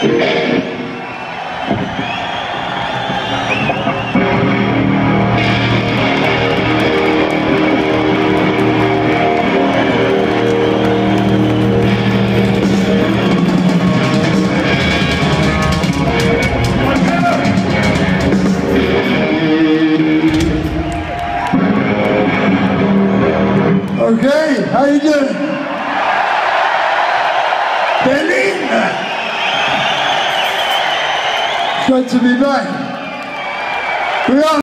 Okay, how you doing? Berlin? Good to be back. We're on